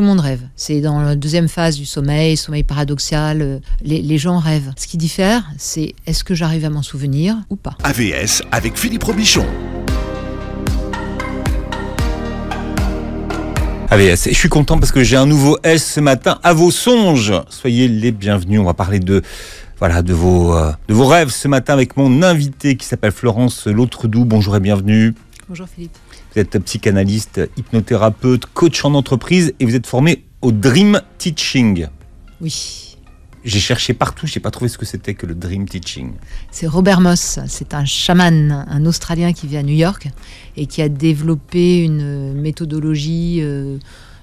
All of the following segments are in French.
Tout le monde rêve. C'est dans la deuxième phase du sommeil, sommeil paradoxal. euh, Les, les gens rêvent. Ce qui diffère, c'est est-ce que j'arrive à m'en souvenir ou pas. AVS avec Philippe Robichon. AVS. Et je suis content parce que j'ai un nouveau S ce matin à vos songes. Soyez les bienvenus. On va parler de voilà de vos euh, de vos rêves ce matin avec mon invité qui s'appelle Florence Lautredoux. Bonjour et bienvenue. Bonjour Philippe. Vous êtes psychanalyste, hypnothérapeute, coach en entreprise et vous êtes formé au Dream Teaching. Oui. J'ai cherché partout, j'ai pas trouvé ce que c'était que le Dream Teaching. C'est Robert Moss, c'est un chaman, un Australien qui vit à New York et qui a développé une méthodologie euh,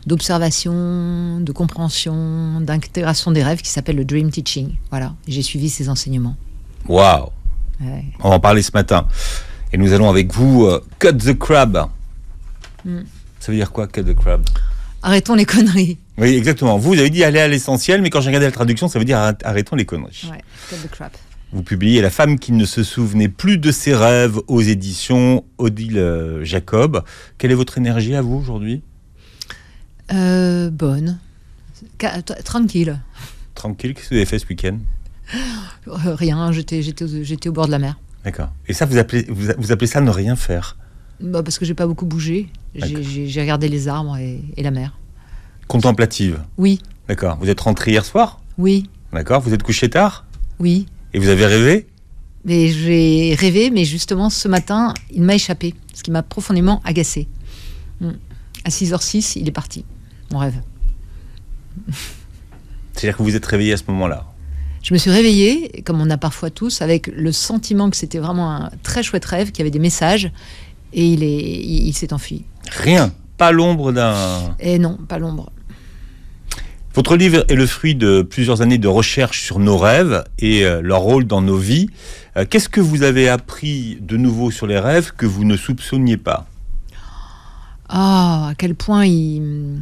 d'observation, de compréhension, d'intégration des rêves qui s'appelle le Dream Teaching. Voilà, j'ai suivi ses enseignements. Waouh Ouais. On va en parler ce matin. Et nous allons avec vous euh, cut the crab. Mm. Ça veut dire quoi, cut the crab? Arrêtons les conneries. Oui, exactement. Vous, vous avez dit aller à l'essentiel, mais quand j'ai regardé la traduction, ça veut dire arrêtons les conneries. Ouais, cut the crap. Vous publiez La femme qui ne se souvenait plus de ses rêves aux éditions Odile euh, Jacob. Quelle est votre énergie à vous aujourd'hui? Euh, bonne. Tranquille. Tranquille, qu'est-ce que vous avez fait ce week-end? Euh, rien, j'étais, j'étais, au- j'étais au bord de la mer. D'accord. Et ça, vous appelez, vous, vous appelez ça ne rien faire? Bah, parce que j'ai pas beaucoup bougé. J'ai, regardé les arbres et, et la mer. Contemplative. Oui, D'accord. Vous êtes rentré hier soir? Oui, D'accord. Vous êtes couché tard? Oui. Et vous avez rêvé? Mais j'ai rêvé, mais justement ce matin, il m'a échappé, ce qui m'a profondément agacé. Mm. À 6h06, il est parti, mon rêve. C'est-à-dire que vous vous êtes réveillé à ce moment-là? Je me suis réveillée, comme on a parfois tous, avec le sentiment que c'était vraiment un très chouette rêve, qu'il y avait des messages, et il est, il, il s'est enfui. Rien. Pas l'ombre d'un. Et non, pas l'ombre. Votre livre est le fruit de plusieurs années de recherche sur nos rêves et euh, leur rôle dans nos vies. Euh, Qu'est-ce que vous avez appris de nouveau sur les rêves que vous ne soupçonniez pas? Ah, à quel point ils,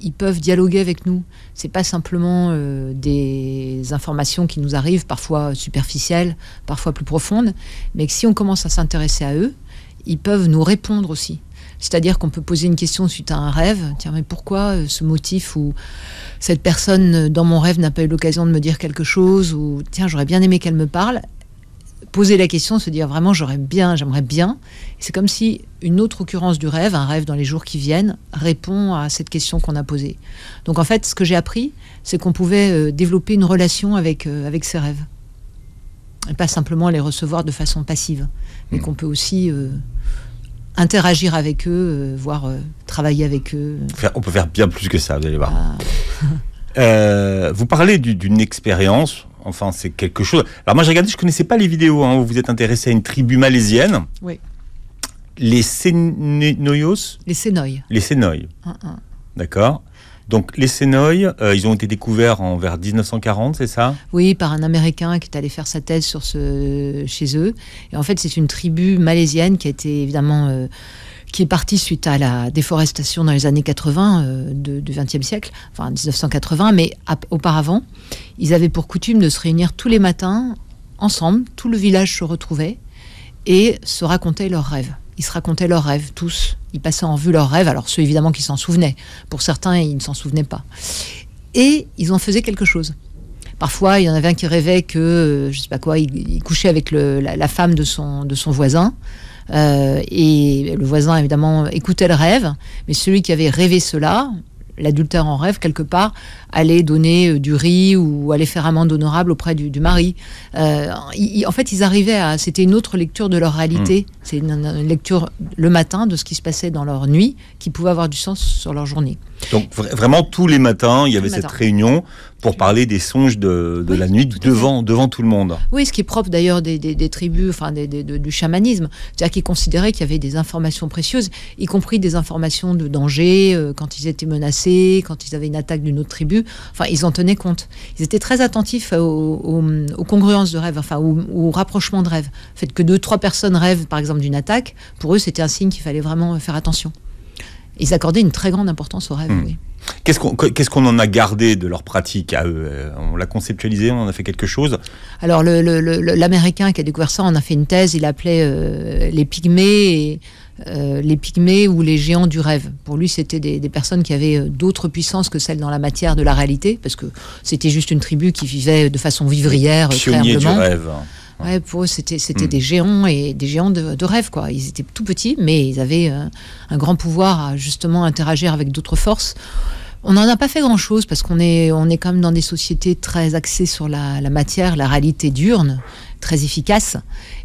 ils peuvent dialoguer avec nous. C'est pas simplement euh, des informations qui nous arrivent, parfois superficielles, parfois plus profondes, mais que si on commence à s'intéresser à eux, ils peuvent nous répondre aussi. C'est-à-dire qu'on peut poser une question suite à un rêve. Tiens, mais pourquoi euh, ce motif ou cette personne euh, dans mon rêve n'a pas eu l'occasion de me dire quelque chose ou tiens, j'aurais bien aimé qu'elle me parle. Poser la question, se dire vraiment j'aurais bien, j'aimerais bien. C'est comme si une autre occurrence du rêve, un rêve dans les jours qui viennent, répond à cette question qu'on a posée. Donc en fait, ce que j'ai appris, c'est qu'on pouvait euh, développer une relation avec, avec ces rêves. Et pas simplement les recevoir de façon passive, mais qu'on peut aussi euh, interagir avec eux, euh, voire euh, travailler avec eux. On peut faire bien plus que ça, vous allez voir. Ah, Euh, vous parlez du- d'une expérience. Enfin, c'est quelque chose. Alors moi, j'ai regardé, je connaissais pas les vidéos. hein, où vous êtes intéressé à une tribu malaisienne, oui, les Sénoyos, les sénoïs. les hein. D'accord. Donc les Sénoïs, euh, ils ont été découverts en vers 1940, c'est ça? Oui, par un Américain qui est allé faire sa thèse sur ce chez eux. Et en fait, c'est une tribu malaisienne qui a évidemment euh, qui est partie suite à la déforestation dans les années 80 euh, du XXe siècle, enfin 1980. Mais auparavant, ils avaient pour coutume de se réunir tous les matins ensemble. Tout le village se retrouvait et se racontaient leurs rêves. Ils se racontaient leurs rêves tous. Ils passaient en vue leurs rêves. Alors ceux évidemment qui s'en souvenaient. Pour certains, ils ne s'en souvenaient pas. Et ils en faisaient quelque chose. Parfois, il y en avait un qui rêvait que, euh, je sais pas quoi, il, couchait avec la femme de son, de son voisin. Euh, et le voisin, évidemment, écoutait le rêve. Mais celui qui avait rêvé cela, l'adultère en rêve, quelque part, allait donner euh, du riz ou allait faire amende honorable auprès du, du mari. Euh, en fait, ils arrivaient à. C'était une autre lecture de leur réalité. C'est une, une lecture le matin de ce qui se passait dans leur nuit qui pouvait avoir du sens sur leur journée. Donc vra- vraiment tous les matins, il y avait cette réunion pour parler des songes de, de Oui, la nuit devant, devant tout le monde. Oui, ce qui est propre d'ailleurs des, des- des tribus, enfin des- des- de- du chamanisme, c'est-à-dire qu'ils considéraient qu'il y avait des informations précieuses, y compris des informations de danger euh, quand ils étaient menacés, quand ils avaient une attaque d'une autre tribu. Enfin, ils en tenaient compte. Ils étaient très attentifs aux, aux- aux congruences de rêve, enfin au, au rapprochement de rêve. Le fait que deux, trois personnes rêvent, par exemple, d'une attaque, pour eux, c'était un signe qu'il fallait vraiment faire attention. Ils accordaient une très grande importance au rêve. Hmm. Oui. Qu'est-ce qu'on en a gardé de leur pratique à eux? Euh, On l'a conceptualisé, on en a fait quelque chose? Alors l'Américain qui a découvert ça en a fait une thèse, il appelait euh, les pygmées et euh, les pygmées ou les géants du rêve. Pour lui, c'était des, des personnes qui avaient d'autres puissances que celles dans la matière de la réalité, parce que c'était juste une tribu qui vivait de façon vivrière, euh, très Pionnier du rêve. Ouais, pour eux, c'était c'était Hmm. des géants et des géants de, de rêve, quoi. Ils étaient tout petits, mais ils avaient euh, un grand pouvoir à justement interagir avec d'autres forces. On n'en a pas fait grand-chose parce qu'on est, on est quand même dans des sociétés très axées sur la, la matière, la réalité diurne, très efficace.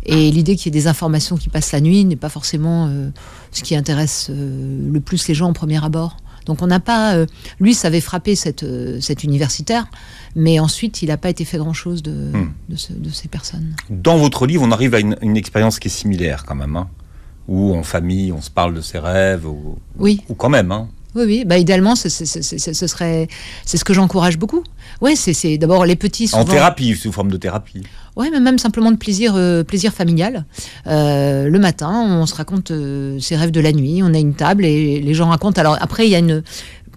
Et l'idée qu'il y ait des informations qui passent la nuit n'est pas forcément euh, ce qui intéresse euh, le plus les gens au premier abord. Donc on n'a pas... euh, lui, ça avait frappé cette, cet universitaire, mais ensuite, il n'a pas été fait grand-chose de, Hmm. de, ce- de ces personnes. Dans votre livre, on arrive à une, une expérience qui est similaire quand même, hein, où en famille, on se parle de ses rêves, ou, Oui. ou quand même. Hein. Oui, oui. Bah, idéalement, ce serait, c'est ce que j'encourage beaucoup. Ouais, c'est, c'est d'abord les petits. Souvent, En thérapie, sous forme de thérapie. Ouais, mais même simplement de plaisir, euh, plaisir familial. Euh, le matin, on se raconte euh, ses rêves de la nuit. On a une table et les gens racontent. Alors après, il y a une.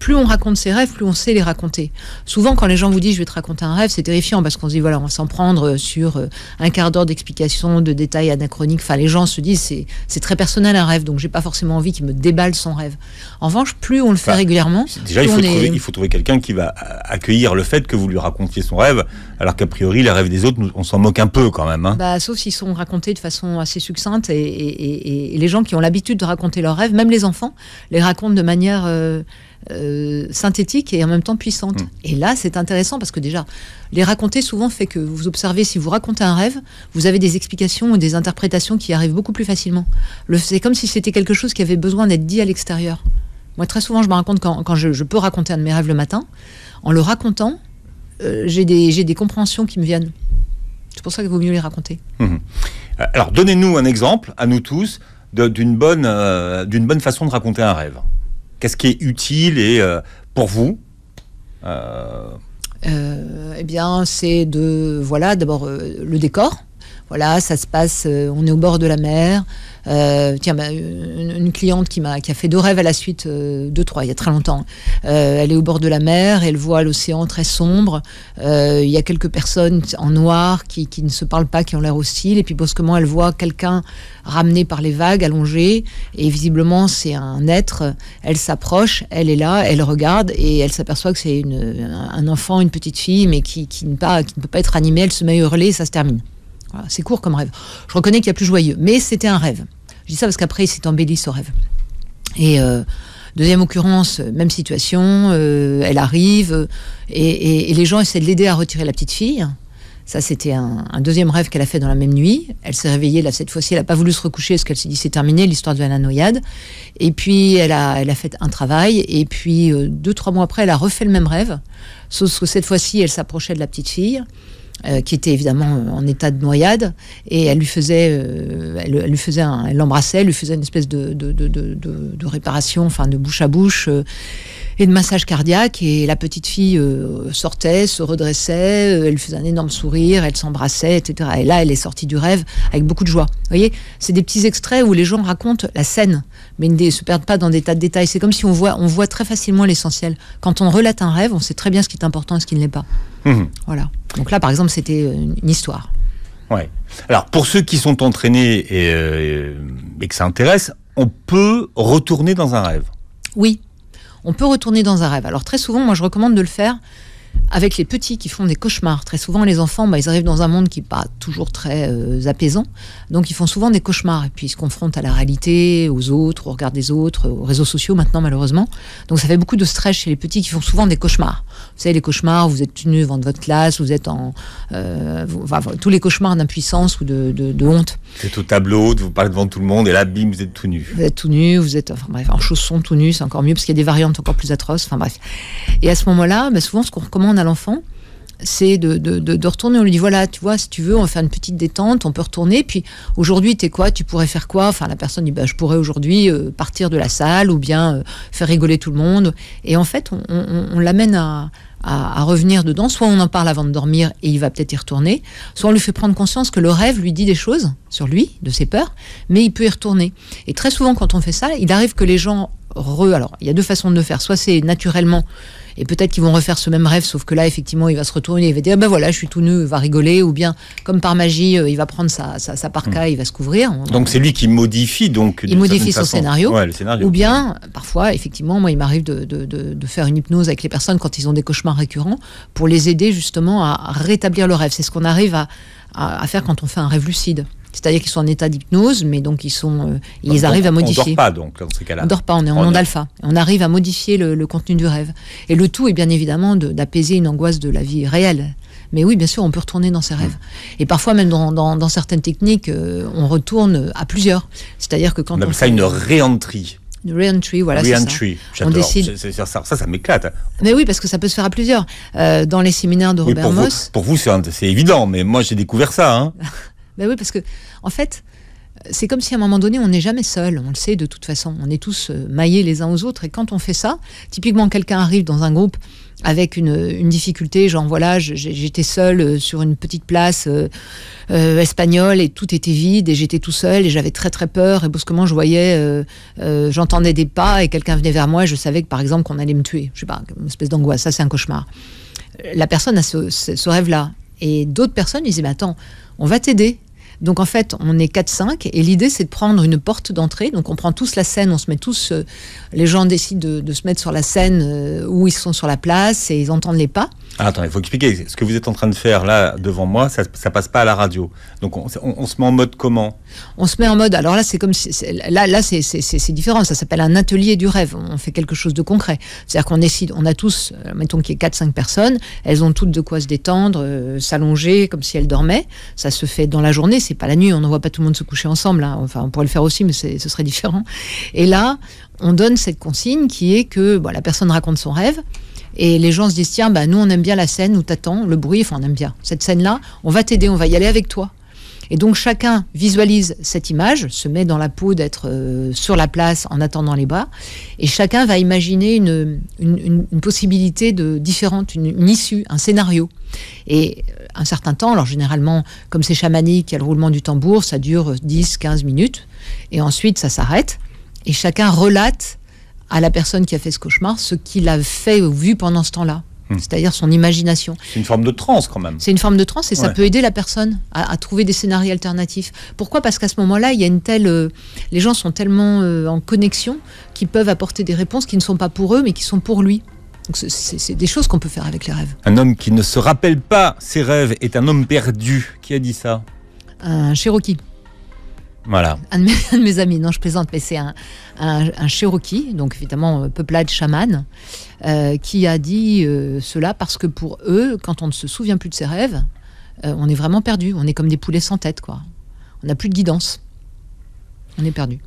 Plus on raconte ses rêves, plus on sait les raconter. Souvent, quand les gens vous disent je vais te raconter un rêve, c'est terrifiant parce qu'on se dit voilà, on va s'en prendre sur euh, un quart d'heure d'explication, de détails anachroniques. Enfin, les gens se disent c'est très personnel un rêve, donc j'ai pas forcément envie qu'il me déballe son rêve. En revanche, plus on le fait Enfin, régulièrement, Déjà, il faut, est- trouver, il faut trouver quelqu'un qui va euh, accueillir le fait que vous lui racontiez son rêve, alors qu'a priori, les rêves des autres, on s'en moque un peu quand même. Hein. Bah, sauf s'ils sont racontés de façon assez succincte et, et- et- et les gens qui ont l'habitude de raconter leurs rêves, même les enfants, les racontent de manière euh, euh, synthétique et en même temps puissante. Mm. Et là, c'est intéressant parce que déjà, les raconter souvent fait que vous observez, si vous racontez un rêve, vous avez des explications ou des interprétations qui arrivent beaucoup plus facilement. Le- C'est comme si c'était quelque chose qui avait besoin d'être dit à l'extérieur. Moi, très souvent, je me compte quand, quand je, je peux raconter un de mes rêves le matin, en le racontant, euh, j'ai des, des compréhensions qui me viennent. C'est pour ça qu'il vaut mieux les raconter. Euh, Alors, donnez-nous un exemple, à nous tous, d'une bonne, euh, d'une bonne façon de raconter un rêve. Qu'est-ce qui est utile et euh, pour vous euh, Euh, eh bien, c'est de voilà d'abord le décor. Voilà, ça se passe. on est au bord de la mer. Euh, tiens, bah, une, une cliente qui m'a qui a fait deux rêves à la suite, euh, deux trois, il y a très longtemps. Euh, elle est au bord de la mer, elle voit l'océan très sombre. Euh, il y a quelques personnes en noir qui, qui ne se parlent pas, qui ont l'air hostiles. Et puis brusquement, elle voit quelqu'un ramené par les vagues, allongé. Et visiblement, c'est un être. Elle s'approche, elle est là, elle regarde et elle s'aperçoit que c'est un enfant, une petite fille, mais qui, qui, ne pas, qui ne peut pas être animée. Elle se met à hurler et ça se termine. C'est court comme rêve. Je reconnais qu'il y a plus joyeux, mais c'était un rêve. Je dis ça parce qu'après, il s'est embelli ce rêve. Et euh, deuxième occurrence, euh, même situation, euh, elle arrive et, les gens essaient de l'aider à retirer la petite fille. Ça, c'était un, deuxième rêve qu'elle a fait dans la même nuit. Elle s'est réveillée, là, cette fois-ci, elle n'a pas voulu se recoucher parce qu'elle s'est dit c'est terminé, l'histoire de la noyade. Et puis, elle a, fait un travail. Et puis, deux, trois mois après, elle a refait le même rêve. Sauf que cette fois-ci, elle s'approchait de la petite fille. Euh, qui était évidemment euh, en état de noyade, et elle lui faisait, euh, elle, lui faisait, elle l'embrassait, elle lui faisait une espèce de, de, de, de, réparation, enfin de bouche à bouche et de massage cardiaque. Et la petite fille euh, sortait, se redressait, euh, elle faisait un énorme sourire, elle s'embrassait, etc. Et là, elle est sortie du rêve avec beaucoup de joie. Vous voyez, c'est des petits extraits où les gens racontent la scène, mais ils ne se perdent pas dans des tas de détails. C'est comme si on voit, on voit très facilement l'essentiel. Quand on relate un rêve, on sait très bien ce qui est important et ce qui ne l'est pas. hum, Voilà. Donc là, par exemple, c'était une une histoire. ouais. Alors, pour ceux qui sont entraînés et, euh, et que ça intéresse, on peut retourner dans un rêve. Oui, on peut retourner dans un rêve. Alors très souvent, moi je recommande de le faire avec les petits qui font des cauchemars. Très souvent, les enfants, bah, ils arrivent dans un monde qui n'est pas toujours très euh, apaisant. Donc ils font souvent des cauchemars et puis ils se confrontent à la réalité, aux autres, au regard des autres, aux réseaux sociaux maintenant malheureusement. Donc ça fait beaucoup de stress chez les petits qui font souvent des cauchemars. Vous savez, les cauchemars, vous êtes tenu devant votre classe, vous êtes en... euh, vous- enfin, tous les cauchemars d'impuissance ou de, de- de honte. C'est au tableau, vous parlez devant tout le monde, et là, bim, vous êtes tout nu. Vous êtes tout nu, vous êtes enfin, bref, en chaussons tout nu, c'est encore mieux parce qu'il y a des variantes encore plus atroces. Enfin bref. Et à ce moment-là, bah, souvent, ce qu'on recommande à l'enfant, c'est de, de, retourner. On lui dit voilà, tu vois, si tu veux, on va faire une petite détente, on peut retourner. Puis aujourd'hui, t'es quoi? Tu pourrais faire quoi? Enfin, la personne dit bah, je pourrais aujourd'hui euh, partir de la salle ou bien euh, faire rigoler tout le monde. Et en fait, on, on, on l'amène à, à, à revenir dedans. Soit on en parle avant de dormir et il va peut-être y retourner, soit on lui fait prendre conscience que le rêve lui dit des choses sur lui, de ses peurs, mais il peut y retourner. Et très souvent, quand on fait ça, il arrive que les gens re. Alors, il y a deux façons de le faire. Soit c'est naturellement, Et peut-être qu'ils vont refaire ce même rêve, sauf que là, effectivement, il va se retourner, il va dire, ben voilà, je suis tout nu, il va rigoler, ou bien, comme par magie, euh, il va prendre sa, sa, sa parka, il va se couvrir. On- Donc c'est lui qui modifie donc. Il modifie son scénario. Ouais, scénario. Ou bien, parfois, effectivement, moi, il m'arrive de, de- de- de faire une hypnose avec les personnes quand ils ont des cauchemars récurrents pour les aider justement à rétablir le rêve. C'est ce qu'on arrive à, à- à faire quand on fait un rêve lucide. C'est-à-dire qu'ils sont en état d'hypnose, mais donc ils sont, euh, ils Donc, arrivent on- à modifier. On dort pas donc dans ces cas-là. On dort pas, on est en On onde est- alpha. On arrive à modifier le, le contenu du rêve. Et le tout est bien évidemment de- d'apaiser une angoisse de la vie réelle. Mais oui, bien sûr, on peut retourner dans ses rêves. Et parfois, même dans, dans- dans certaines techniques, euh, on retourne à plusieurs. C'est-à-dire que quand On on, appelle ça fait une re-entry. une re-entry, voilà, c'est ça. Re-entry. J'adore. décide- Ça, ça, m'éclate. Mais oui, parce que ça peut se faire à plusieurs. Euh, dans les séminaires de Oui, Robert vous, Moss, pour vous, c'est évident, mais moi j'ai découvert ça. Hein. Ben oui, parce que en fait, c'est comme si à un moment donné, on n'est jamais seul. On le sait de toute façon. On est tous euh, maillés les uns aux autres. Et quand on fait ça, typiquement, quelqu'un arrive dans un groupe avec une, difficulté, genre voilà, j'étais seul euh, sur une petite place euh, espagnole et tout était vide et j'étais tout seul et j'avais très très peur et brusquement je voyais, j'entendais des pas et quelqu'un venait vers moi et je savais que par exemple qu'on allait me tuer. Je sais pas, une espèce d'angoisse. Ça c'est un cauchemar. La personne a ce, ce- rêve-là et d'autres personnes ils disaient mais attends, on va t'aider. Donc en fait, on est 4-5 et l'idée c'est de prendre une porte d'entrée. Donc on prend tous la scène, on se met tous, euh, les gens décident de, de se mettre sur la scène euh, où ils sont sur la place et ils entendent les pas. Ah, attends, il faut expliquer. Ce que vous êtes en train de faire là devant moi, ça, ça passe pas à la radio. Donc on, on- on se met en mode comment? On se met en mode. Alors là, c'est comme si, là, là, c'est différent. Ça s'appelle un atelier du rêve. On fait quelque chose de concret. C'est-à-dire qu'on décide. On a tous, euh, mettons qu'il y ait 4-5 personnes. Elles ont toutes de quoi se détendre, euh, s'allonger comme si elles dormaient. Ça se fait dans la journée. C'est pas la nuit. On n'envoie pas tout le monde se coucher ensemble. hein. Enfin, on pourrait le faire aussi, mais c'est- ce serait différent. Et là, on donne cette consigne qui est que la personne raconte son rêve. Et les gens se disent tiens, bah, nous on aime bien la scène où t'attends, le bruit, enfin on aime bien cette scène-là, on va t'aider, on va y aller avec toi. Et donc chacun visualise cette image, se met dans la peau d'être euh, sur la place en attendant les bas, et chacun va imaginer une, possibilité de, différente, une, une issue, un scénario. Et euh, un certain temps, alors généralement, comme c'est chamanique, il y a le roulement du tambour, ça dure 10-15 minutes, et ensuite ça s'arrête, et chacun relate à la personne qui a fait ce cauchemar ce qu'il a fait ou vu pendant ce temps-là, Hmm. c'est-à-dire son imagination. C'est une forme de transe quand même. C'est une forme de transe et ça peut aider la personne à, à trouver des scénarios alternatifs. Pourquoi? Parce qu'à ce moment-là, il y a une telle, euh, les gens sont tellement euh, en connexion qu'ils peuvent apporter des réponses qui ne sont pas pour eux, mais qui sont pour lui. Donc c'est des choses qu'on peut faire avec les rêves. Un homme qui ne se rappelle pas ses rêves est un homme perdu. Qui a dit ça? Un Cherokee, Voilà. un de mes, amis, non je plaisante, mais c'est un, un, un Cherokee, donc évidemment euh, peuplade chamane, euh, qui a dit euh, cela parce que pour eux, quand on ne se souvient plus de ses rêves, euh, on est vraiment perdu. On est comme des poulets sans tête, quoi. On n'a plus de guidance. On est perdu.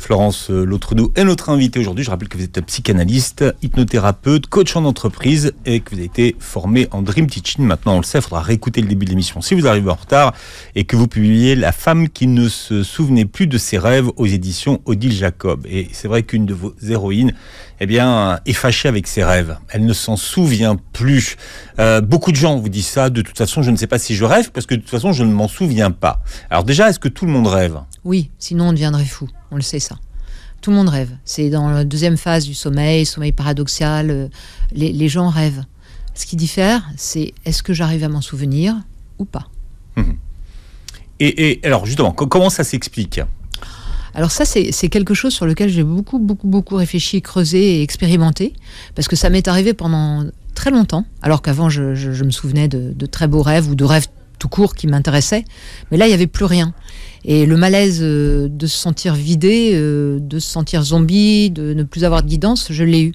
Florence euh, Lautredoux est notre invitée aujourd'hui. Je rappelle que vous êtes psychanalyste, hypnothérapeute, coach en entreprise et que vous avez été formé en Dream Teaching. Maintenant, on le sait, il faudra réécouter le début de l'émission si vous arrivez en retard et que vous publiez La femme qui ne se souvenait plus de ses rêves aux éditions Odile Jacob. Et c'est vrai qu'une de vos héroïnes eh bien, est fâchée avec ses rêves. Elle ne s'en souvient plus. Euh, beaucoup de gens vous disent ça. De toute façon, je ne sais pas si je rêve parce que de toute façon, je ne m'en souviens pas. Alors déjà, est-ce que tout le monde rêve? Oui, sinon on deviendrait fou. On le sait ça. Tout le monde rêve. C'est dans la deuxième phase du sommeil, sommeil paradoxal. euh, les, les gens rêvent. Ce qui diffère, c'est est-ce que j'arrive à m'en souvenir ou pas. et, et alors justement, co- comment ça s'explique? Alors ça, c'est c'est quelque chose sur lequel j'ai beaucoup, beaucoup, beaucoup réfléchi, creusé et expérimenté, parce que ça m'est arrivé pendant très longtemps, alors qu'avant, je, je- je me souvenais de, de très beaux rêves ou de rêves tout court qui m'intéressaient, mais là, il n'y avait plus rien. Et le malaise euh, de se sentir vidé, euh, de se sentir zombie, de ne plus avoir de guidance, je l'ai eu.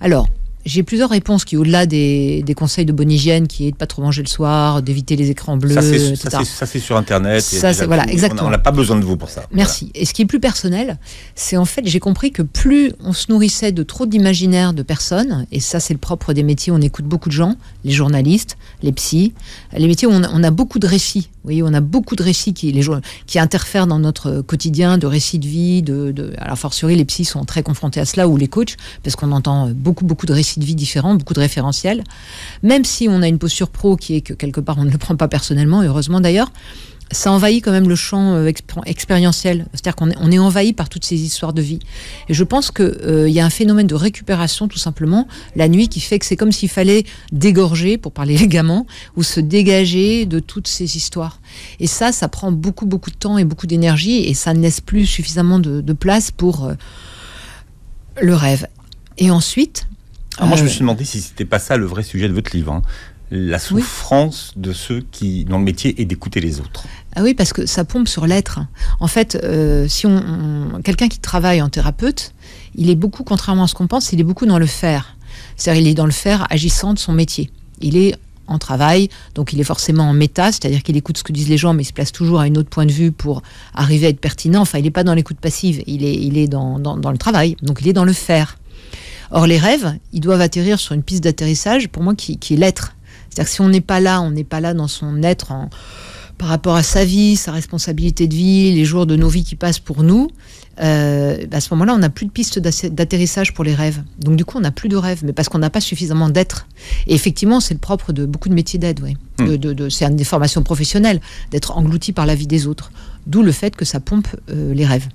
Alors, j'ai plusieurs réponses qui, au-delà des, des conseils de bonne hygiène, qui est de pas trop manger le soir, d'éviter les écrans bleus, Ça, c'est etc. ça, c'est- ça, c'est sur Internet. Ça, déjà voilà, exactement. On n'a pas besoin de vous pour ça. Merci. Et ce qui est plus personnel, c'est en fait, j'ai compris que plus on se nourrissait de trop d'imaginaires de personnes, et ça c'est le propre des métiers, on écoute beaucoup de gens, les journalistes, les psys, les métiers où on a, on a beaucoup de récits. Vous voyez, on a beaucoup de récits qui, les, qui interfèrent dans notre quotidien, de récits de vie, de, de alors fortiori les psys sont très confrontés à cela, ou les coachs, parce qu'on entend beaucoup, beaucoup de récits de vie différents, beaucoup de référentiels. Même si on a une posture pro qui est que quelque part on ne le prend pas personnellement, heureusement d'ailleurs, ça envahit quand même le champ euh, expé- expérientiel. C'est-à-dire qu'on est, envahi par toutes ces histoires de vie. Et je pense qu'il y a un phénomène de récupération, tout simplement, la nuit, qui fait que c'est comme s'il fallait dégorger, pour parler élégamment, ou se dégager de toutes ces histoires. Et ça, ça prend beaucoup, beaucoup de temps et beaucoup d'énergie, et ça ne laisse plus suffisamment de, de place pour euh, le rêve. Et ensuite... Alors moi, je me euh, suis demandé si c'était pas ça le vrai sujet de votre livre. hein. La souffrance de ceux qui, dont le métier est d'écouter les autres. Ah oui, parce que ça pompe sur l'être. En fait, euh, si on, on- quelqu'un qui travaille en thérapeute, il est beaucoup, contrairement à ce qu'on pense, il est beaucoup dans le faire. C'est-à-dire, il est dans le faire agissant de son métier. Il est en travail, donc il est forcément en méta, c'est-à-dire qu'il écoute ce que disent les gens, mais il se place toujours à un autre point de vue pour arriver à être pertinent. Enfin, il n'est pas dans l'écoute passive, il est, il est dans, dans, dans le travail, donc il est dans le faire. Or, les rêves, ils doivent atterrir sur une piste d'atterrissage, pour moi, qui, qui est l'être. C'est-à-dire que si on n'est pas là, on n'est pas là dans son être en, par rapport à sa vie, sa responsabilité de vie, les jours de nos vies qui passent pour nous, euh, à ce moment-là, on n'a plus de piste d'atterrissage pour les rêves. Donc du coup, on n'a plus de rêves, mais parce qu'on n'a pas suffisamment d'être. Et effectivement, c'est le propre de beaucoup de métiers d'aide. Ouais. Hmm. De, de- de- c'est une des formations professionnelles, d'être englouti par la vie des autres. D'où le fait que ça pompe euh, les rêves.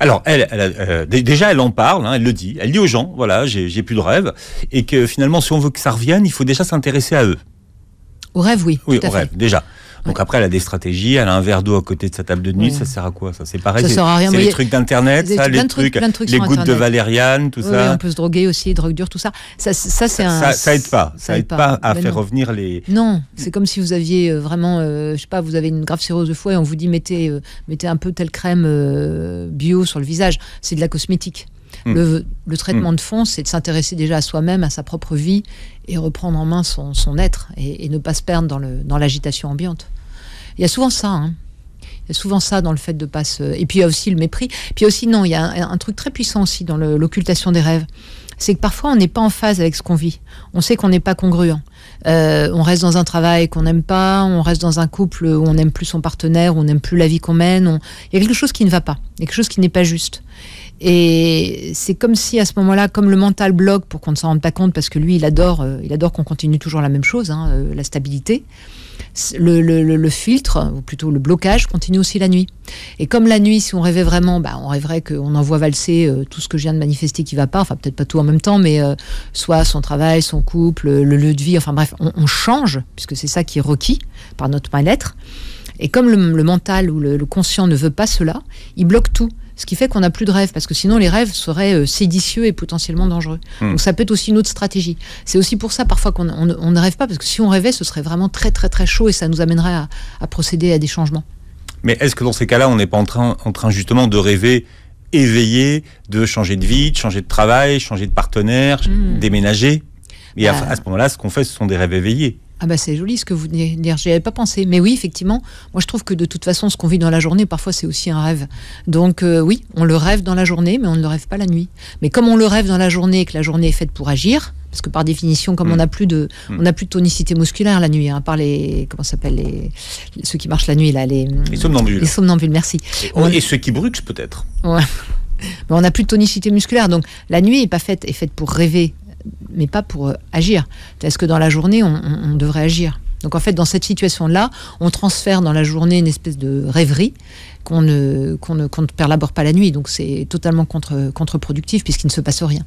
Alors, elle, elle a, euh, dé- déjà, elle en parle, hein, elle le dit. Elle dit aux gens, voilà, j'ai plus de rêve. Et que finalement, si on veut que ça revienne, il faut déjà s'intéresser à eux. Au rêve, oui. Oui, au fait. rêve, déjà. Donc Ouais. après, elle a des stratégies, elle a un verre d'eau à côté de sa table de nuit, Ouais. ça sert à quoi Ça, c'est pareil. Ça sert à rien, C'est les trucs d'internet, ça, les trucs- trucs, les gouttes de valériane, tout Oui, ça. on peut se droguer aussi, drogue dure, tout ça. Ça, ça, c'est un. ça, ça aide pas. Ça, aide pas, à Mais faire non. revenir les. Non, c'est comme si vous aviez euh, vraiment, euh, je sais pas, vous avez une grave cirrhose de foie et on vous dit mettez, euh, mettez un peu telle crème euh, bio sur le visage. C'est de la cosmétique. Hmm. Le, le traitement de fond, c'est de s'intéresser déjà à soi-même, à sa propre vie et reprendre en main son, son être et, et ne pas se perdre dans l'agitation ambiante. Il y a souvent ça. Hein. Il y a souvent ça dans le fait de pas se... Et puis il y a aussi le mépris. Puis aussi, non, il y a un, un truc très puissant aussi dans l'occultation des rêves. C'est que parfois on n'est pas en phase avec ce qu'on vit. On sait qu'on n'est pas congruent. Euh, on reste dans un travail qu'on n'aime pas, on reste dans un couple où on n'aime plus son partenaire, où on n'aime plus la vie qu'on mène. on- Il y a quelque chose qui ne va pas, il y a quelque chose qui n'est pas juste. Et c'est comme si à ce moment-là, comme le mental bloque pour qu'on ne s'en rende pas compte, parce que lui, il adore, euh, il adore qu'on continue toujours la même chose, hein, euh, la stabilité. Le, filtre, ou plutôt le blocage, continue aussi la nuit. Et comme la nuit, si on rêvait vraiment, bah, on rêverait qu'on envoie valser euh, tout ce que je viens de manifester qui va pas, enfin peut-être pas tout en même temps, mais soit son travail, son couple, le lieu de vie, enfin bref, on, on change, puisque c'est ça qui est requis par notre mal-être. Et comme le, mental ou le conscient ne veut pas cela, il bloque tout. Ce qui fait qu'on n'a plus de rêve, parce que sinon les rêves seraient euh, séditieux et potentiellement dangereux. Hmm. Donc ça peut être aussi une autre stratégie. C'est aussi pour ça parfois qu'on on- on ne rêve pas, parce que si on rêvait, ce serait vraiment très très très chaud et ça nous amènerait à, à procéder à des changements. Mais est-ce que dans ces cas-là, on n'est pas en train, en train justement de rêver éveillé, de changer de vie, de changer de travail, changer de partenaire, Mm. déménager? Et à, Bah. à ce moment-là, ce qu'on fait, ce sont des rêves éveillés. Ah bah c'est joli ce que vous venez de dire, j'y avais pas pensé. Mais oui, effectivement, moi je trouve que de toute façon, ce qu'on vit dans la journée, parfois c'est aussi un rêve. Donc euh, oui, on le rêve dans la journée, mais on ne le rêve pas la nuit. Mais comme on le rêve dans la journée et que la journée est faite pour agir, parce que par définition, comme Mm. on n'a plus de, Mm. on n'a plus de tonicité musculaire la nuit, hein, par les, comment s'appelle les, ceux qui marchent la nuit là, les, Les somnambules. les somnambules, merci. Et, on- et ceux qui bruxent peut-être. Mais on n'a plus de tonicité musculaire. Donc la nuit est pas faite, est faite pour rêver, mais pas pour euh, agir. Est-ce que dans la journée, on, on- on devrait agir Donc en fait, dans cette situation-là, on transfère dans la journée une espèce de rêverie qu'on ne, qu'on ne, qu'on ne perlabore pas la nuit. Donc c'est totalement contre, contre-productif puisqu'il ne se passe rien.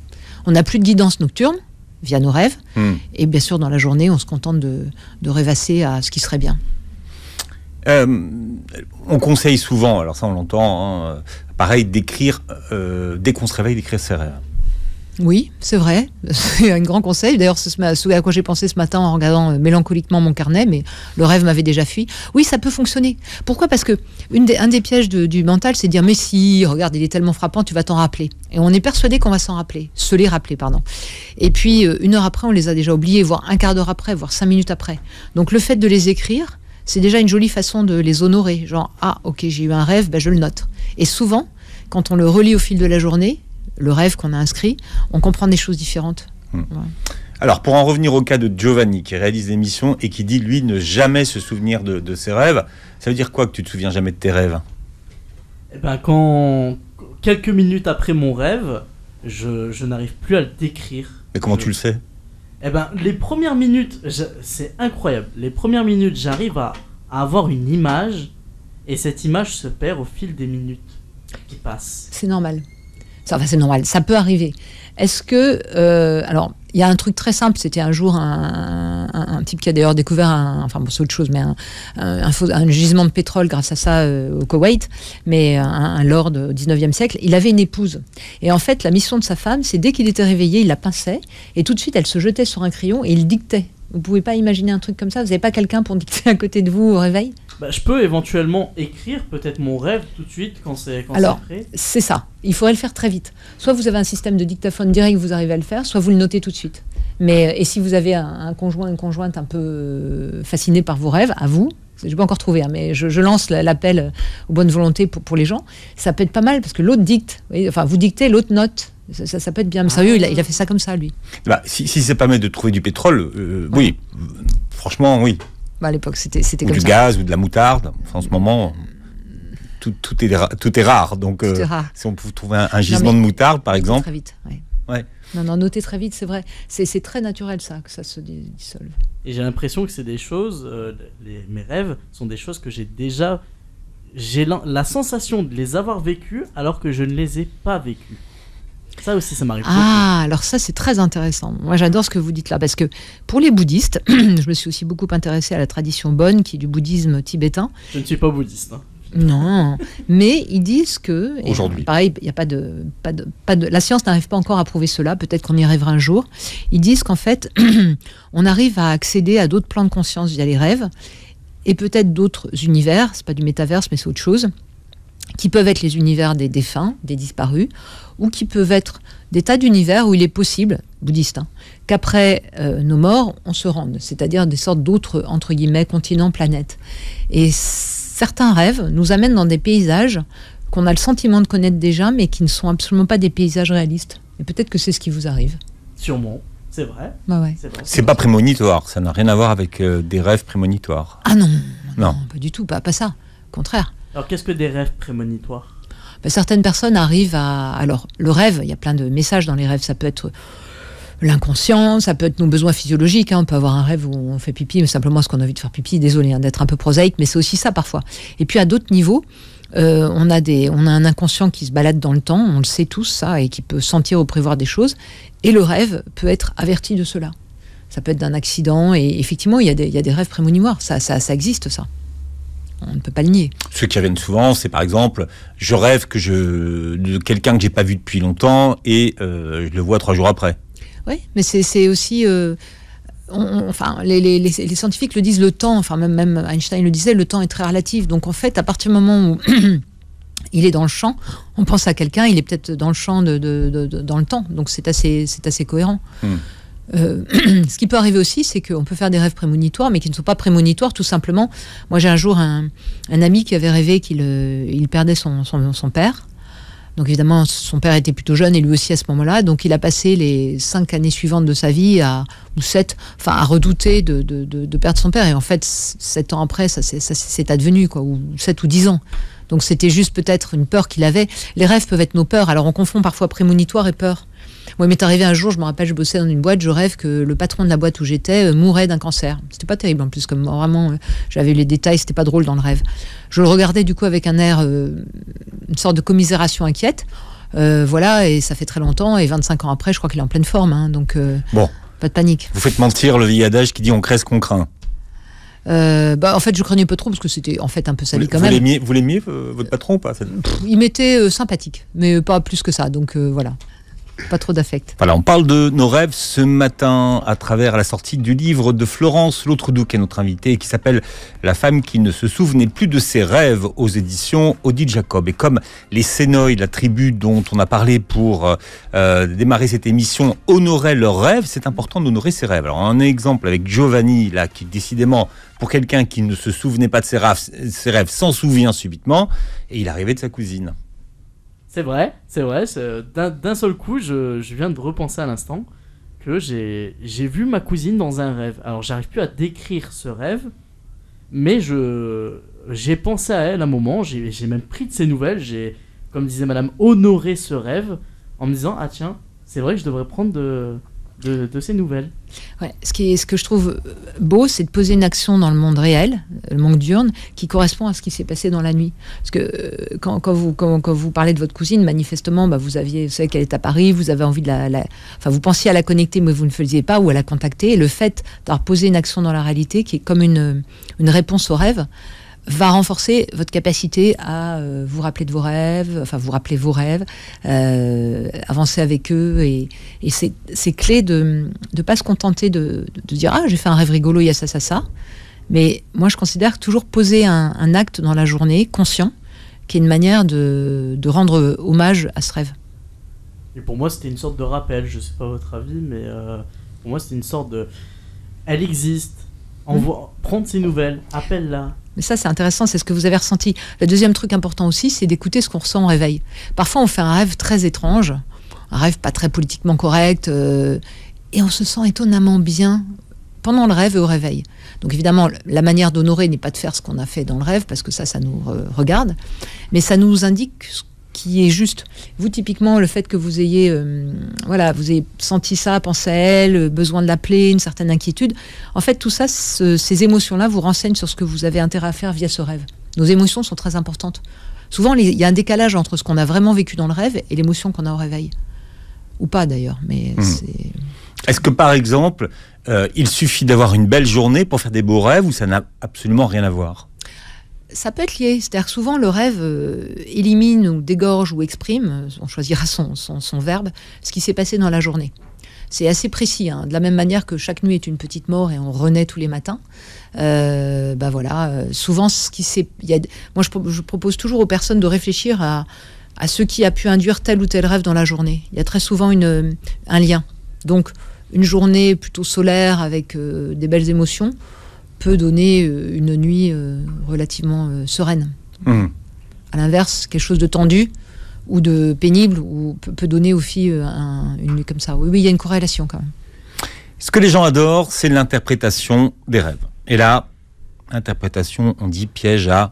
On n'a plus de guidance nocturne via nos rêves. Hmm. Et bien sûr, dans la journée, on se contente de, de rêvasser à ce qui serait bien. Euh, on conseille souvent, alors ça on l'entend, hein, pareil, d'écrire, euh, dès qu'on se réveille, d'écrire ses rêves. Oui, c'est vrai. C'est un grand conseil. D'ailleurs, c'est ce à quoi j'ai pensé ce matin en regardant euh, mélancoliquement mon carnet, mais le rêve m'avait déjà fui. Oui, ça peut fonctionner. Pourquoi? Parce que des, un des pièges du mental, c'est de dire mais si, regarde, il est tellement frappant, tu vas t'en rappeler. Et on est persuadé qu'on va s'en rappeler, se les rappeler, pardon. Et puis euh, une heure après, on les a déjà oubliés, voire un quart d'heure après, voire cinq minutes après. Donc le fait de les écrire, c'est déjà une jolie façon de les honorer. Genre ah ok, j'ai eu un rêve, ben, je le note. Et souvent, quand on le relit au fil de la journée, le rêve qu'on a inscrit, on comprend des choses différentes. Alors, pour en revenir au cas de Giovanni, qui réalise l'émission et qui dit, lui, ne jamais se souvenir de, de ses rêves, ça veut dire quoi que tu te souviens jamais de tes rêves? Eh ben, quand quelques minutes après mon rêve, je, je n'arrive plus à le décrire. Mais comment Je- tu le sais? Eh ben, les premières minutes, je- c'est incroyable. Les premières minutes, j'arrive à, à avoir une image Et cette image se perd au fil des minutes qui passent. C'est normal. C'est normal. Ça peut arriver. Est-ce que. euh, alors, il y a un truc très simple. C'était un jour un, type qui a d'ailleurs découvert un. Enfin, bon, c'est autre chose, mais un, gisement de pétrole grâce à ça euh, au Koweït, mais un, un lord au 19e siècle. Il avait une épouse. Et en fait, la mission de sa femme, c'est dès qu'il était réveillé, il la pinçait et tout de suite, elle se jetait sur un crayon et il dictait. Vous pouvez pas imaginer un truc comme ça Vous n'avez pas quelqu'un pour dicter à côté de vous au réveil Bah, je peux éventuellement écrire peut-être mon rêve tout de suite quand c'est Alors. C'est ça. Il faudrait le faire très vite. Soit vous avez un système de dictaphone direct, vous arrivez à le faire, soit vous le notez tout de suite. Mais euh, et si vous avez un, un conjoint, une conjointe un peu euh, fasciné par vos rêves, à vous, je n'ai pas encore trouvé, hein, mais je, je lance la- l'appel euh, aux bonnes volontés pour, pour les gens. Ça peut être pas mal parce que l'autre dicte. Vous voyez, enfin, vous dictez, l'autre note. Ça, ça- ça peut être bien. Mais sérieux, il a, il a fait ça comme ça, lui. Bah, si, si ça permet de trouver du pétrole, euh, oui, franchement, oui. Bah, à l'époque, c'était comme du ça. gaz ou de la moutarde. Enfin, en ce moment, tout, tout, est, ra- tout est rare. Donc, euh, rare. si on peut trouver un, un gisement mais- de moutarde, par exemple, Très vite. ouais. Ouais. Non, non, notez très vite, c'est vrai. C'est très naturel, ça, que ça se dis- dissolve. Et j'ai l'impression que c'est des choses, euh, les- mes rêves sont des choses que j'ai déjà. J'ai la, la sensation de les avoir vécues alors que je ne les ai pas vécues. Ça aussi, ça m'arrive Ah, alors ça c'est très intéressant. Moi j'adore ce que vous dites là parce que pour les bouddhistes, je me suis aussi beaucoup intéressée à la tradition bonne qui est du bouddhisme tibétain. Je ne suis pas bouddhiste. hein. Non, mais ils disent que Aujourd'hui. pareil, il y a pas de, pas de, pas de, la science n'arrive pas encore à prouver cela. Peut-être qu'on y arrivera un jour. Ils disent qu'en fait, on arrive à accéder à d'autres plans de conscience via les rêves et peut-être d'autres univers. C'est pas du métaverse, mais c'est autre chose qui peuvent être les univers des défunts, des disparus, ou qui peuvent être des tas d'univers où il est possible, bouddhiste, hein, qu'après euh, nos morts, on se rende, c'est-à-dire des sortes d'autres, entre guillemets, continents, planètes. Et certains rêves nous amènent dans des paysages qu'on a le sentiment de connaître déjà, mais qui ne sont absolument pas des paysages réalistes. Et peut-être que c'est ce qui vous arrive. Sûrement. C'est vrai. Bah ouais. C'est vrai. c'est pas prémonitoire. Ça n'a rien à voir avec euh, des rêves prémonitoires. Ah non, Non. pas du tout, pas, pas ça. Au contraire. Alors, qu'est-ce que des rêves prémonitoires? Ben, certaines personnes arrivent à. Alors, le rêve, il y a plein de messages dans les rêves. Ça peut être l'inconscient, ça peut être nos besoins physiologiques. hein. On peut avoir un rêve où on fait pipi, mais simplement parce qu'on a envie de faire pipi. Désolé hein, d'être un peu prosaïque, mais c'est aussi ça parfois. Et puis à d'autres niveaux, euh, on, a un inconscient qui se balade dans le temps, on le sait tous ça, et qui peut sentir ou prévoir des choses. Et le rêve peut être averti de cela. Ça peut être d'un accident, et effectivement, il y, a des, rêves prémonitoires. Ça existe, ça. On ne peut pas le nier. Ceux qui reviennent souvent, c'est par exemple, je rêve que je de quelqu'un que j'ai pas vu depuis longtemps et euh, je le vois trois jours après. Oui, mais c'est aussi. euh, on- on- enfin, les, les- les- les scientifiques le disent, le temps, enfin, même, même Einstein le disait, le temps est très relatif. Donc, en fait, à partir du moment où il est dans le champ, on pense à quelqu'un, il est peut-être dans le champ de, de- de- de- dans le temps. Donc, c'est assez, c'est assez cohérent. Hmm. Euh, ce qui peut arriver aussi, c'est qu'on peut faire des rêves prémonitoires, mais qui ne sont pas prémonitoires, tout simplement. Moi, j'ai un jour un, un ami qui avait rêvé qu'il euh, il perdait son, son, son père. Donc évidemment, son père était plutôt jeune et lui aussi à ce moment-là. Donc il a passé les cinq années suivantes de sa vie à ou sept, enfin à redouter de, de, de- perdre son père. Et en fait, sept ans après, ça s'est advenu quoi, ou sept ou dix ans. Donc c'était juste peut-être une peur qu'il avait. Les rêves peuvent être nos peurs. Alors on confond parfois prémonitoire et peur. Moi, il m'est arrivé un jour, je me rappelle, je bossais dans une boîte, je rêve que le patron de la boîte où j'étais euh, mourait d'un cancer. C'était pas terrible en plus, comme vraiment, euh, j'avais les détails, c'était pas drôle dans le rêve. Je le regardais du coup avec un air, euh, une sorte de commisération inquiète. Euh, voilà, et ça fait très longtemps, et 25 ans après, je crois qu'il est en pleine forme, hein, donc euh, Bon. pas de panique. Vous faites mentir le vieil adage qui dit on crée ce qu'on craint. Euh, bah, en fait, je craignais pas trop parce que c'était en fait un peu sa vie quand vous même. vous l'aimiez, votre patron ou pas Il m'était sympathique, mais pas plus que ça, donc voilà. Pas trop d'affect. Voilà, on parle de nos rêves ce matin à travers la sortie du livre de Florence L'autre qui est notre invitée qui s'appelle La femme qui ne se souvenait plus de ses rêves aux éditions Odile Jacob. Et comme les Sénoï, la tribu dont on a parlé pour euh, euh, démarrer cette émission, honoraient leurs rêves, c'est important d'honorer ses rêves. Alors un exemple avec Giovanni, là, qui décidément, pour quelqu'un qui ne se souvenait pas de ses rêves, ses rêves s'en souvient subitement, et il arrivait de sa cousine. C'est vrai, c'est vrai. c'est- D'un seul coup, je, viens de repenser à l'instant que j'ai vu ma cousine dans un rêve. Alors, j'arrive plus à décrire ce rêve, mais j'ai pensé à elle un moment. J'ai même pris de ses nouvelles. J'ai, comme disait Madame, honoré ce rêve en me disant ah tiens, c'est vrai que je devrais prendre de de, ces nouvelles. Ouais, ce, qui ce que je trouve beau, c'est de poser une action dans le monde réel, le monde diurne, qui correspond à ce qui s'est passé dans la nuit. Parce que euh, quand, quand vous, quand, quand vous parlez de votre cousine, manifestement, bah, vous aviez, vous savez qu'elle est à Paris, vous avez envie de la- enfin, vous pensiez à la connecter, mais vous ne le faisiez pas, ou à la contacter. Et le fait d'avoir posé une action dans la réalité, qui est comme une, une réponse au rêve, va renforcer votre capacité à euh, vous rappeler de vos rêves, enfin vous rappeler vos rêves, euh, avancer avec eux et, et c'est clé de ne pas se contenter de, de- de dire ah j'ai fait un rêve rigolo il y a ça ça ça, mais moi je considère toujours poser un, un acte dans la journée conscient qui est une manière de, de rendre hommage à ce rêve. Et pour moi, c'était une sorte de rappel. Je sais pas votre avis, mais euh, pour moi, c'était une sorte de. Elle existe. Envoie... Prendre ses nouvelles. Appelle-la. Mais ça, c'est intéressant, c'est ce que vous avez ressenti. Le deuxième truc important aussi, c'est d'écouter ce qu'on ressent au réveil. Parfois, on fait un rêve très étrange, un rêve pas très politiquement correct, euh, et on se sent étonnamment bien pendant le rêve et au réveil. Donc évidemment, la manière d'honorer n'est pas de faire ce qu'on a fait dans le rêve, parce que ça, ça nous re- regarde, mais ça nous indique ce qui est juste. Vous, typiquement, le fait que vous ayez, euh, voilà, vous ayez senti ça, pensé à elle, euh, besoin de l'appeler, une certaine inquiétude, en fait, tout ça, ce- ces émotions-là vous renseignent sur ce que vous avez intérêt à faire via ce rêve. Nos émotions sont très importantes. Souvent, il y a un décalage entre ce qu'on a vraiment vécu dans le rêve et l'émotion qu'on a au réveil. Ou pas d'ailleurs, mais c'est. Est-ce que par exemple, euh, il suffit d'avoir une belle journée pour faire des beaux rêves ou ça n'a absolument rien à voir? Ça peut être lié. C'est-à-dire souvent, le rêve euh, élimine ou dégorge ou exprime, euh, on choisira son, son, son verbe, ce qui s'est passé dans la journée. C'est assez précis. hein. De la même manière que chaque nuit est une petite mort et on renaît tous les matins. Euh, bah voilà. souvent, ce qui s'est. Moi, je, pro- je propose toujours aux personnes de réfléchir à, à ce qui a pu induire tel ou tel rêve dans la journée. Il y a très souvent une, un lien. Donc, une journée plutôt solaire avec des belles émotions peut donner euh, une nuit euh, relativement euh, sereine. Hum. À l'inverse, quelque chose de tendu ou de pénible ou peut, donner aux filles un- une nuit comme ça. Oui, oui, il y a une corrélation quand même. Ce que les gens adorent, c'est l'interprétation des rêves. Et là, interprétation, on dit piège à...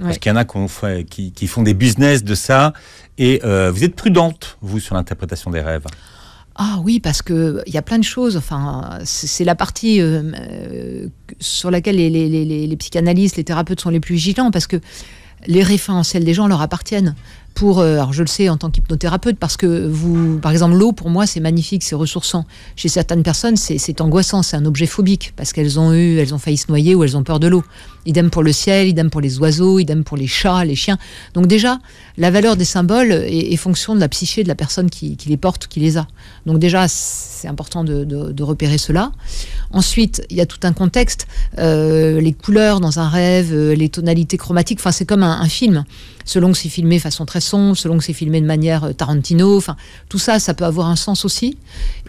Parce qu'il y en a qui, ont fait- qui- qui font des business de ça. Et euh, vous êtes prudente, vous, sur l'interprétation des rêves. Ah oui, parce que il y a plein de choses. Enfin, c'est la partie euh, euh, sur laquelle les- les psychanalystes, les thérapeutes sont les plus vigilants, parce que les référentiels des gens leur appartiennent. Pour, euh, alors je le sais en tant qu'hypnothérapeute, parce que vous, par exemple, l'eau pour moi c'est magnifique, c'est ressourçant. Chez certaines personnes, c'est angoissant, c'est un objet phobique, parce qu'elles ont eu, elles ont failli se noyer ou elles ont peur de l'eau. Idem pour le ciel, idem pour les oiseaux, idem pour les chats, les chiens. Donc déjà, la valeur des symboles est, est fonction de la psyché de la personne qui, qui les porte qui les a. Donc déjà, c'est important de, de- de repérer cela. Ensuite, il y a tout un contexte, euh, les couleurs dans un rêve, euh, les tonalités chromatiques. Enfin, c'est comme un, un film. Selon que c'est filmé façon très sombre, selon que c'est filmé de manière euh, Tarantino. Enfin, tout ça, ça peut avoir un sens aussi.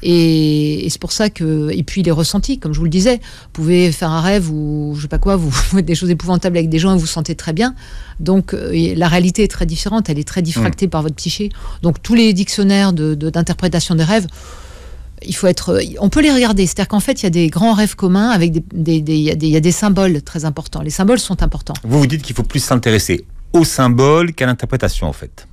Et, et c'est pour ça que. Et puis les ressentis, comme je vous le disais, vous pouvez faire un rêve ou je sais pas quoi, vous faites des choses épouvantables avec des gens et vous vous sentez très bien. Donc euh, la réalité est très différente, elle est très diffractée par votre psyché. Donc tous les dictionnaires de- de- d'interprétation des rêves, il faut être, on peut les regarder. C'est-à-dire qu'en fait, il y a des grands rêves communs avec des, des- des- il y a des, il y a des symboles très importants. Les symboles sont importants. Vous vous dites qu'il faut plus s'intéresser au symbole qu'à l'interprétation, en fait.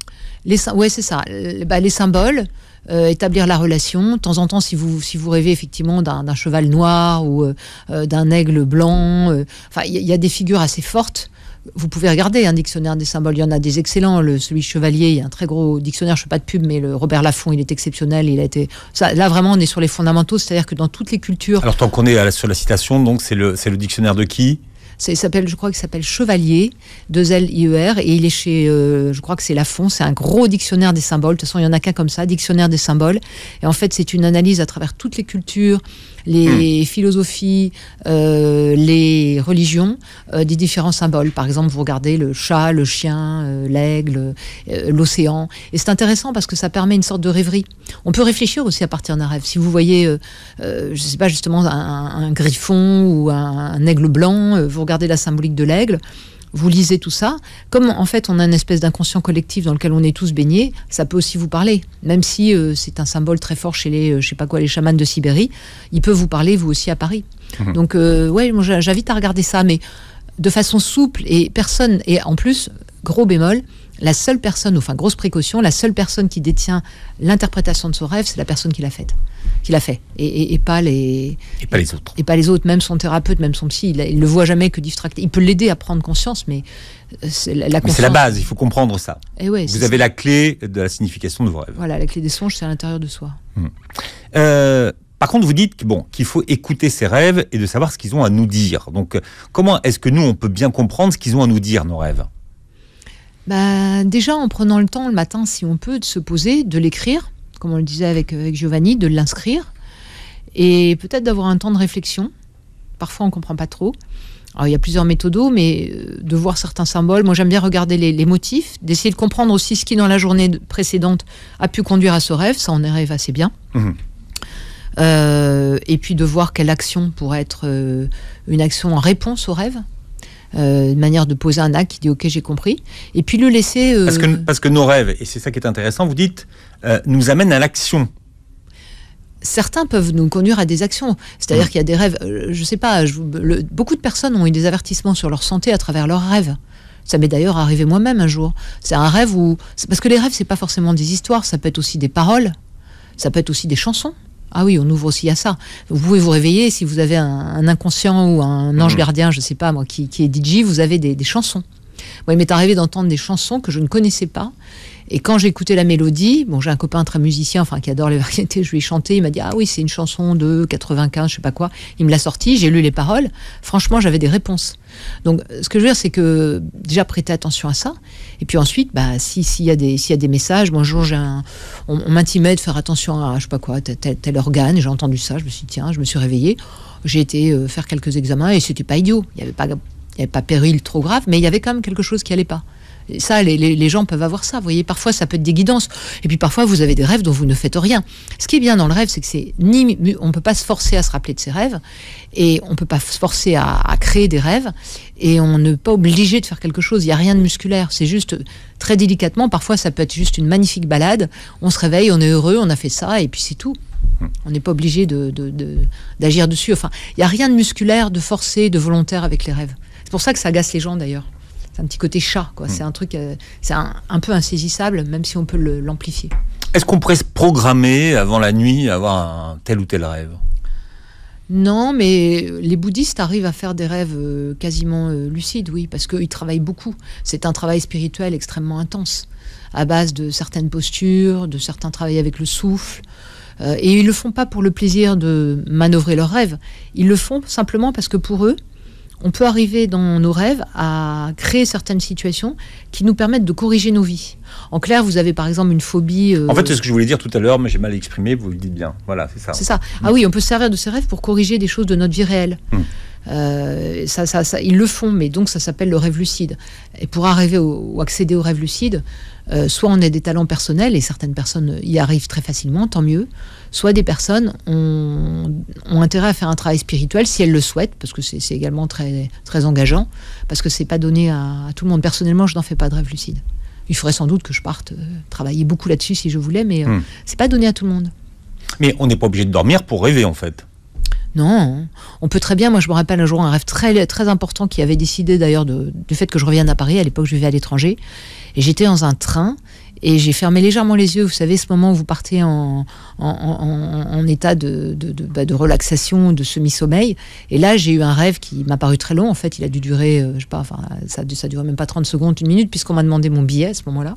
Ouais, c'est ça. Bah, les symboles, euh, établir la relation. De temps en temps, si vous, si vous rêvez effectivement d'un cheval noir ou euh, euh, d'un aigle blanc, euh, enfin, il y, a- il y a des figures assez fortes. Vous pouvez regarder un dictionnaire des symboles. Il y en a des excellents. Le, celui chevalier, il y a un très gros dictionnaire. Je fais pas de pub, mais le Robert Laffont, il est exceptionnel. Il a été. Ça, là, vraiment, on est sur les fondamentaux. C'est-à-dire que dans toutes les cultures, Alors, tant qu'on est à la- sur la citation, donc c'est le, le dictionnaire de qui? Il s'appelle, je crois qu'il s'appelle Chevalier, 2 L I E R, et il est chez, euh, je crois que c'est Lafon, c'est un gros dictionnaire des symboles. De toute façon, il y en a qu'un comme ça, dictionnaire des symboles. Et en fait, c'est une analyse à travers toutes les cultures, les philosophies, euh, les religions, euh, des différents symboles. Par exemple, vous regardez le chat, le chien, euh, l'aigle, euh, l'océan. Et c'est intéressant parce que ça permet une sorte de rêverie. On peut réfléchir aussi à partir d'un rêve. Si vous voyez, euh, euh, je sais pas, justement, un, un griffon ou un, un aigle blanc, euh, vous regardez la symbolique de l'aigle, vous lisez tout ça. Comme en fait on a une espèce d'inconscient collectif dans lequel on est tous baignés, ça peut aussi vous parler. Même si euh, c'est un symbole très fort chez les, euh, je sais pas quoi, les chamans de Sibérie, il peut vous parler vous aussi à Paris. Mhm. Donc euh, ouais, moi j'invite à regarder ça, mais de façon souple et personne. Et en plus, gros bémol, la seule personne, enfin grosse précaution, la seule personne qui détient l'interprétation de son rêve, c'est la personne qui l'a faite, qui l'a fait, et, pas les et pas les autres. Et pas les autres, même son thérapeute, même son psy, il, il le voit jamais que distracté. Il peut l'aider à prendre conscience, mais euh, c'est la, la, base. Il faut comprendre ça. Et eh ouais, Vous avez la clé de la signification de vos rêves. Voilà, la clé des songes, c'est à l'intérieur de soi. Hmm. Euh, par contre, vous dites bon, qu'il faut écouter ses rêves et de savoir ce qu'ils ont à nous dire. Donc, comment est-ce que nous, on peut bien comprendre ce qu'ils ont à nous dire, nos rêves? Bah, Déjà en prenant le temps le matin, si on peut, de se poser, de l'écrire, comme on le disait avec, avec Giovanni, de l'inscrire, et peut-être d'avoir un temps de réflexion. Parfois, on ne comprend pas trop. Alors, il y a plusieurs méthodos, mais euh, de voir certains symboles. Moi, j'aime bien regarder les, motifs, d'essayer de comprendre aussi ce qui, dans la journée précédente, a pu conduire à ce rêve. Ça, on rêve assez bien. Mmh. Euh, et puis de voir quelle action pourrait être euh, une action en réponse au rêve. Euh, une manière de poser un acte qui dit ok j'ai compris et puis le laisser parce, que, parce que nos rêves et c'est ça qui est intéressant vous dites nous amènent à l'action certains peuvent nous conduire à des actions. C'est-à-dire mmh. qu'il y a des rêves, je ne sais pas, beaucoup de personnes ont eu des avertissements sur leur santé à travers leurs rêves. Ça m'est d'ailleurs arrivé moi-même un jour. C'est un rêve où. Parce que les rêves, c'est pas forcément des histoires, ça peut être aussi des paroles, ça peut être aussi des chansons. Ah oui, on ouvre aussi à ça. Vous pouvez vous réveiller si vous avez un, inconscient ou un ange mmh. gardien, je ne sais pas moi, qui, est DJ, vous avez des, chansons. Moi, il m'est arrivé d'entendre des chansons que je ne connaissais pas. Et quand écouté la mélodie, bon, j'ai un copain très musicien, enfin, qui adore les variétés, je lui ai chanté, il m'a dit, ah oui, c'est une chanson de 95, je sais pas quoi. Il me l'a sorti, j'ai lu les paroles. Franchement, j'avais des réponses. Donc, ce que je veux dire, c'est que déjà prêter attention à ça. Et puis ensuite, bah, s'il y, a des, y a messages, jour, un, on, m'intimait de faire attention à, je pas quoi, tel, organe, j'ai entendu ça, je me suis dit, tiens, je me suis réveillée. J'ai été euh, faire quelques examens et c'était pas idiot. Il n'y avait pas, il péril trop grave, mais il y avait quand même quelque chose qui allait pas. Ça, les, gens peuvent avoir ça. Vous voyez, parfois, ça peut être des guidances. Et puis parfois, vous avez des rêves dont vous ne faites rien. Ce qui est bien dans le rêve, c'est que c'est ni, on peut pas se forcer à se rappeler de ses rêves, et on peut pas se forcer à, créer des rêves, et on n'est pas obligé de faire quelque chose. Il n'y a rien de musculaire. C'est juste très délicatement. Parfois, ça peut être juste une magnifique balade. On se réveille, on est heureux, on a fait ça, et puis c'est tout. On n'est pas obligé d'agir de, dessus. Enfin, il n'y a rien de musculaire, de forcé, de volontaire avec les rêves. C'est pour ça que ça agace les gens d'ailleurs un petit côté chat, quoi. C'est un truc, euh, c'est un, peu insaisissable, même si on peut l'amplifier. Est-ce qu'on pourrait se programmer avant la nuit, avoir un tel ou tel rêve? Non, mais les bouddhistes arrivent à faire des rêves euh, quasiment euh, lucides, oui, parce qu'ils travaillent beaucoup. C'est un travail spirituel extrêmement intense, à base de certaines postures, de certains travails avec le souffle. et ils le font pas pour le plaisir de manœuvrer leurs rêves. Ils le font simplement parce que pour eux, on peut arriver dans nos rêves à créer certaines situations qui nous permettent de corriger nos vies. En clair, vous avez par exemple une phobie. Euh, en fait, c'est ce que je voulais dire tout à l'heure, mais j'ai mal exprimé, vous le dites bien. Voilà, c'est ça. C'est ça. Ah oui, on peut se servir de ces rêves pour corriger des choses de notre vie réelle. Hmm. Euh, ça, ça, ils le font, mais donc ça s'appelle le rêve lucide. Et pour arriver ou accéder au rêve lucide, euh, soit on a des talents personnels et certaines personnes y arrivent très facilement, tant mieux. Soit des personnes ont, intérêt à faire un travail spirituel si elles le souhaitent, parce que c'est également très, très engageant, parce que c'est pas donné à, tout le monde. Personnellement, je n'en fais pas de rêve lucide. Il faudrait sans doute que je parte euh, travailler beaucoup là-dessus si je voulais, mais hmm. c'est pas donné à tout le monde. Mais on n'est pas obligé de dormir pour rêver en fait. Non, on peut très bien. Moi, je me rappelle un jour un rêve très, très important qui avait décidé d'ailleurs du fait que je revienne à Paris. À l'époque, je vivais à l'étranger. Et j'étais dans un train et j'ai fermé légèrement les yeux. Vous savez, ce moment où vous partez en, en, état de, de, de, bah, de, relaxation, de semi-sommeil. Et là, j'ai eu un rêve qui m'a paru très long. En fait, il a dû durer, euh, je sais pas, enfin, ça, ça durait même pas 30 secondes, une minute, puisqu'on m'a demandé mon billet à ce moment-là.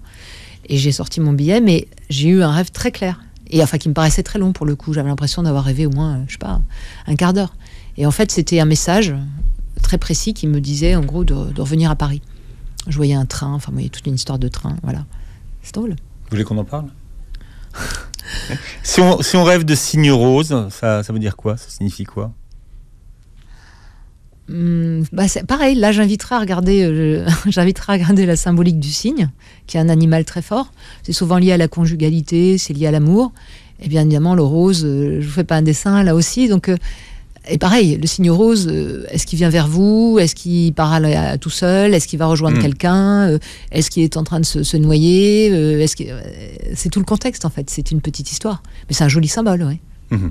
Et j'ai sorti mon billet, mais j'ai eu un rêve très clair et enfin qui me paraissait très long pour le coup. J'avais l'impression d'avoir rêvé au moins, je sais pas, un quart d'heure. Et en fait, c'était un message très précis qui me disait en gros de, revenir à Paris. Je voyais un train, enfin, y a toute une histoire de train, voilà. C'est drôle. Vous voulez qu'on en parle? Si, on, rêve de signes roses, ça, ça veut dire quoi? Ça signifie quoi? Hmm, bah pareil, là j'inviterai à regarder, euh, j'inviterai à regarder la symbolique du cygne, qui est un animal très fort. C'est souvent lié à la conjugalité, c'est lié à l'amour. Et bien évidemment, le rose, euh, je vous fais pas un dessin là aussi, donc. Euh, et pareil, le signe rose, est-ce qu'il vient vers vous? Est-ce qu'il part tout seul? Est-ce qu'il va rejoindre hmm. quelqu'un? Est-ce qu'il est en train de se, noyer? Est-ce que c'est tout le contexte en fait C'est une petite histoire, mais c'est un joli symbole, oui. Hmm.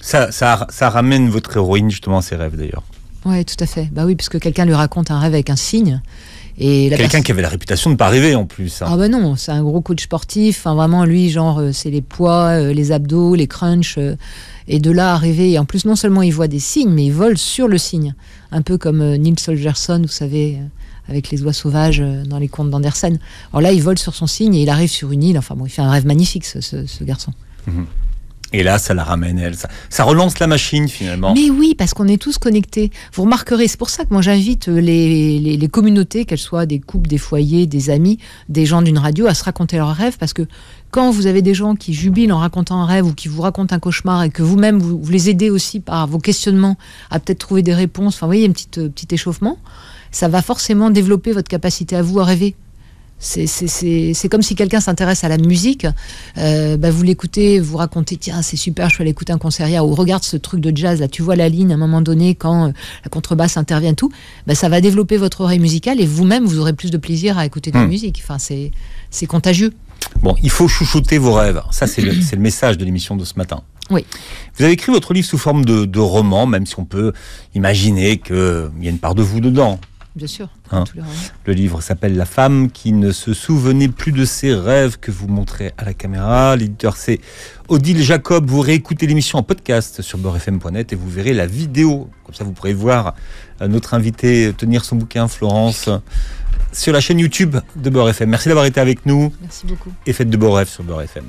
Ça, ça, ça, ramène votre héroïne justement à ses rêves d'ailleurs. Oui, tout à fait. Bah oui, puisque quelqu'un lui raconte un rêve avec un signe. Et Quelqu'un personne- qui avait la réputation de ne pas rêver en plus. hein. Ah bah non, c'est un gros coach sportif. Enfin, vraiment, lui, genre, euh, c'est les poids, euh, les abdos, les crunchs. euh, et de là à rêver. Et en plus, non seulement il voit des signes, mais il vole sur le signe. Un peu comme Neil Solgerson, vous savez, avec les oies sauvages dans les contes d'Andersen. Alors là, il vole sur son signe et il arrive sur une île. Enfin bon, il fait un rêve magnifique, ce, ce- ce garçon. Et là, ça la ramène, elle. Ça, relance la machine finalement. Mais oui, parce qu'on est tous connectés. Vous remarquerez, c'est pour ça que moi j'invite euh, les, communautés, qu'elles soient des couples, des foyers, des amis, des gens d'une radio, à se raconter leurs rêves, parce que quand vous avez des gens qui jubilent en racontant un rêve ou qui vous racontent un cauchemar et que vous-même vous, vous les aidez aussi par vos questionnements à peut-être trouver des réponses, enfin vous voyez, un petit, euh, petit échauffement, ça va forcément développer votre capacité à vous à rêver. C'est- comme si quelqu'un s'intéresse à la musique, euh, bah, vous l'écoutez, vous racontez, tiens, c'est super, je suis allé écouter un concert hier, ou regarde ce truc de jazz, là, tu vois la ligne à un moment donné quand euh, la contrebasse intervient, tout, bah, ça va développer votre oreille musicale et vous-même, vous aurez plus de plaisir à écouter de la Hmm. musique. Enfin, c'est contagieux. Bon, il faut chouchouter vos rêves. Ça, c'est le, c'est le message de l'émission de ce matin. Oui. Vous avez écrit votre livre sous forme de, de roman, même si on peut imaginer qu'il y a une part de vous dedans. Bien sûr. Hein. tous les romans. Le livre s'appelle La femme qui ne se souvenait plus de ses rêves que vous montrez à la caméra. L'éditeur c'est Odile Jacob. Vous réécoutez l'émission en podcast sur beurrefm.net et vous verrez la vidéo. Comme ça, vous pourrez voir euh, notre invité tenir son bouquin, Florence, sur la chaîne YouTube de Beurre FM. Merci d'avoir été avec nous Merci beaucoup. et faites de beaux rêves sur Beurre FM.